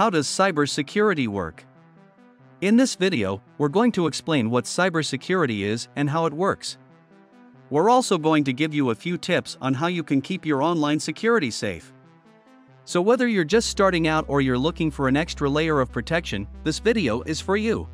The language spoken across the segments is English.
How does cybersecurity work? In this video, we're going to explain what cybersecurity is and how it works. We're also going to give you a few tips on how you can keep your online security safe. So whether you're just starting out or you're looking for an extra layer of protection, this video is for you.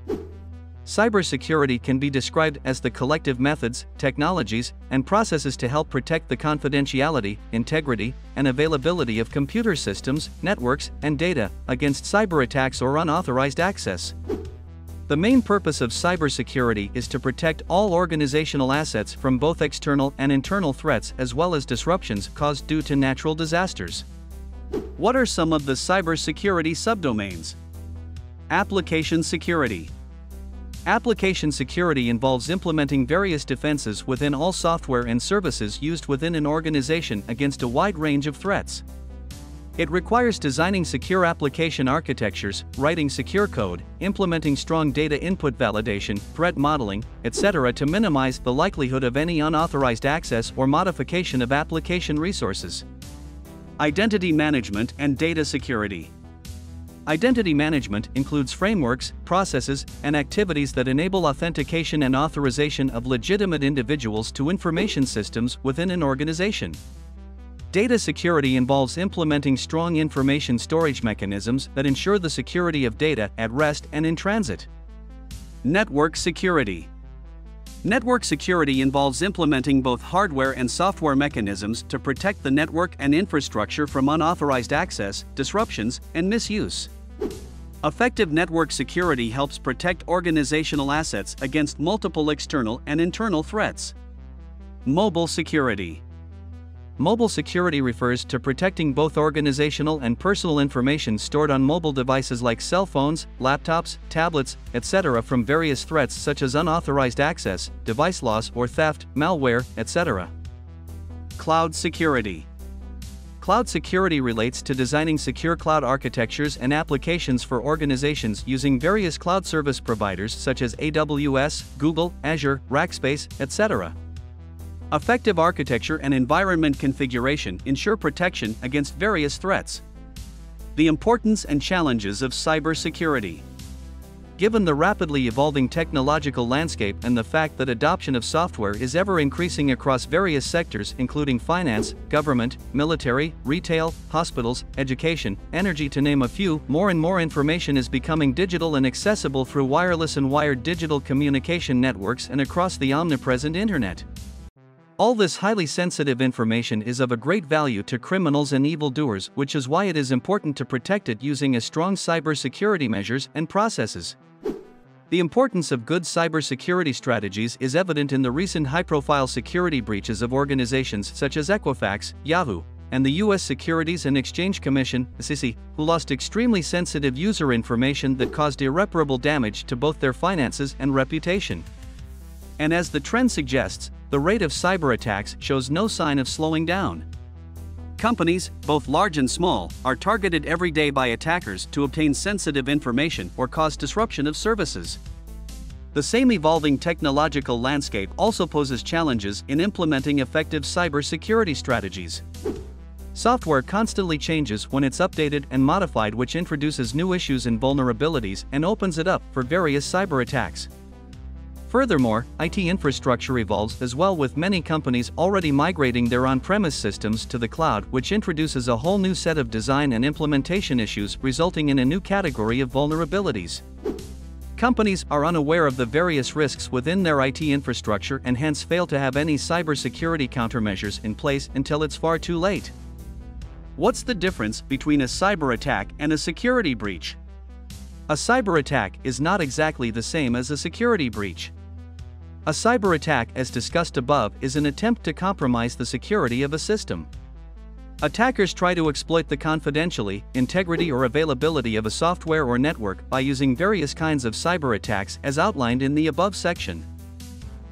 Cybersecurity can be described as the collective methods, technologies, and processes to help protect the confidentiality, integrity, and availability of computer systems, networks, and data against cyber attacks or unauthorized access. The main purpose of cybersecurity is to protect all organizational assets from both external and internal threats as well as disruptions caused due to natural disasters. What are some of the cybersecurity subdomains? Application security. Application security involves implementing various defenses within all software and services used within an organization against a wide range of threats. It requires designing secure application architectures, writing secure code, implementing strong data input validation, threat modeling, etc. to minimize the likelihood of any unauthorized access or modification of application resources. Identity management and data security. Identity management includes frameworks, processes, and activities that enable authentication and authorization of legitimate individuals to information systems within an organization. Data security involves implementing strong information storage mechanisms that ensure the security of data at rest and in transit. Network security. Network security involves implementing both hardware and software mechanisms to protect the network and infrastructure from unauthorized access, disruptions, and misuse. Effective network security helps protect organizational assets against multiple external and internal threats. Mobile security. Mobile security refers to protecting both organizational and personal information stored on mobile devices like cell phones, laptops, tablets, etc. from various threats such as unauthorized access, device loss or theft, malware, etc. Cloud security. Cloud security relates to designing secure cloud architectures and applications for organizations using various cloud service providers such as AWS, Google, Azure, Rackspace, etc. Effective architecture and environment configuration ensure protection against various threats. The importance and challenges of cybersecurity. Given the rapidly evolving technological landscape and the fact that adoption of software is ever increasing across various sectors including finance, government, military, retail, hospitals, education, energy to name a few, more and more information is becoming digital and accessible through wireless and wired digital communication networks and across the omnipresent internet. All this highly sensitive information is of a great value to criminals and evildoers, which is why it is important to protect it using a strong cybersecurity measures and processes. The importance of good cybersecurity strategies is evident in the recent high-profile security breaches of organizations such as Equifax, Yahoo, and the U.S. Securities and Exchange Commission, SEC, who lost extremely sensitive user information that caused irreparable damage to both their finances and reputation. And as the trend suggests, the rate of cyber attacks shows no sign of slowing down. Companies, both large and small, are targeted every day by attackers to obtain sensitive information or cause disruption of services. The same evolving technological landscape also poses challenges in implementing effective cybersecurity strategies. Software constantly changes when it's updated and modified, which introduces new issues and vulnerabilities and opens it up for various cyber attacks. Furthermore, IT infrastructure evolves as well with many companies already migrating their on-premise systems to the cloud which introduces a whole new set of design and implementation issues resulting in a new category of vulnerabilities. Companies are unaware of the various risks within their IT infrastructure and hence fail to have any cybersecurity countermeasures in place until it's far too late. What's the difference between a cyber attack and a security breach? A cyber attack is not exactly the same as a security breach. A cyber attack, as discussed above, is an attempt to compromise the security of a system. Attackers try to exploit the confidentiality, integrity or availability of a software or network by using various kinds of cyber attacks as outlined in the above section.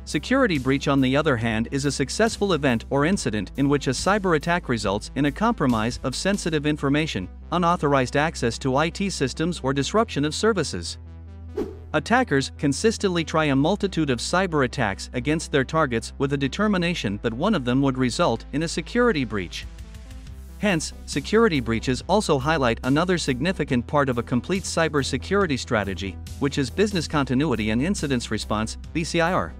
Security breach on the other hand is a successful event or incident in which a cyber attack results in a compromise of sensitive information, unauthorized access to IT systems or disruption of services. Attackers consistently try a multitude of cyber attacks against their targets with a determination that one of them would result in a security breach. Hence, security breaches also highlight another significant part of a complete cybersecurity strategy, which is business continuity and incidents response, BCIR.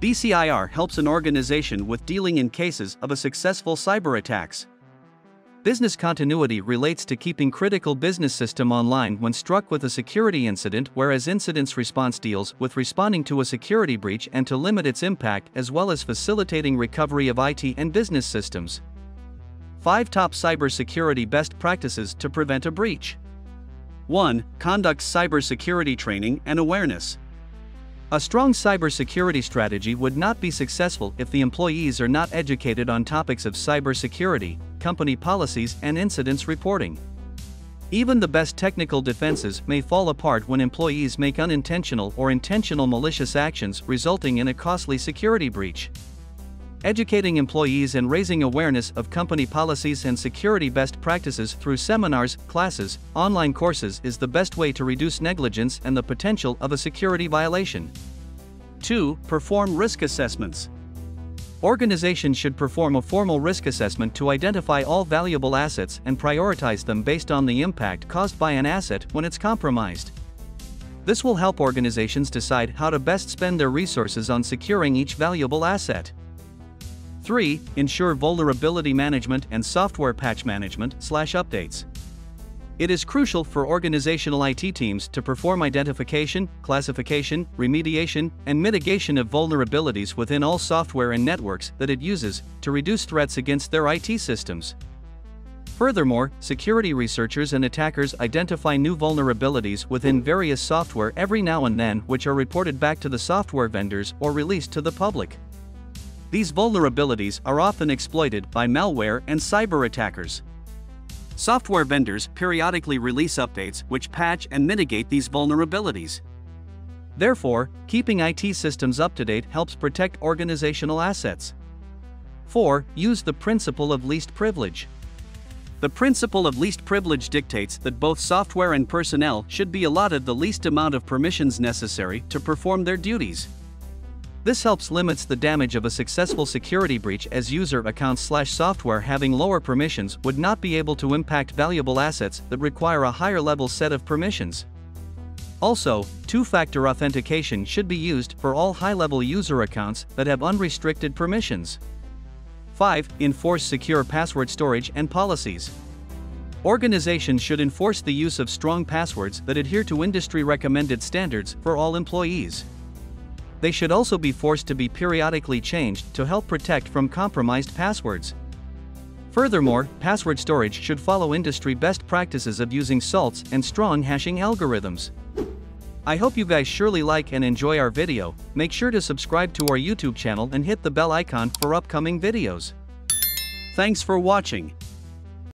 BCIR helps an organization with dealing in cases of a successful cyber attacks. Business continuity relates to keeping critical business system online when struck with a security incident whereas incidents response deals with responding to a security breach and to limit its impact as well as facilitating recovery of IT and business systems. 5 Top Cybersecurity Best Practices to Prevent a Breach 1. Conduct cybersecurity training and awareness. A strong cybersecurity strategy would not be successful if the employees are not educated on topics of cybersecurity, company policies, and incidents reporting. Even the best technical defenses may fall apart when employees make unintentional or intentional malicious actions resulting in a costly security breach. Educating employees and raising awareness of company policies and security best practices through seminars, classes, online courses is the best way to reduce negligence and the potential of a security violation. 2. Perform risk assessments. Organizations should perform a formal risk assessment to identify all valuable assets and prioritize them based on the impact caused by an asset when it's compromised. This will help organizations decide how to best spend their resources on securing each valuable asset. 3. Ensure vulnerability management and software patch management slash updates. It is crucial for organizational IT teams to perform identification, classification, remediation, and mitigation of vulnerabilities within all software and networks that it uses to reduce threats against their IT systems. Furthermore, security researchers and attackers identify new vulnerabilities within various software every now and then which are reported back to the software vendors or released to the public. These vulnerabilities are often exploited by malware and cyber attackers. Software vendors periodically release updates which patch and mitigate these vulnerabilities. Therefore, keeping IT systems up to date helps protect organizational assets. 4. Use the principle of least privilege. The principle of least privilege dictates that both software and personnel should be allotted the least amount of permissions necessary to perform their duties. This helps limits the damage of a successful security breach as user accounts slash software having lower permissions would not be able to impact valuable assets that require a higher level set of permissions. Also, two-factor authentication should be used for all high-level user accounts that have unrestricted permissions. 5. Enforce secure password storage and policies. Organizations should enforce the use of strong passwords that adhere to industry-recommended standards for all employees. They should also be forced to be periodically changed to help protect from compromised passwords. Furthermore, password storage should follow industry best practices of using salts and strong hashing algorithms. I hope you guys surely like and enjoy our video, make sure to subscribe to our YouTube channel and hit the bell icon for upcoming videos. Thanks for watching.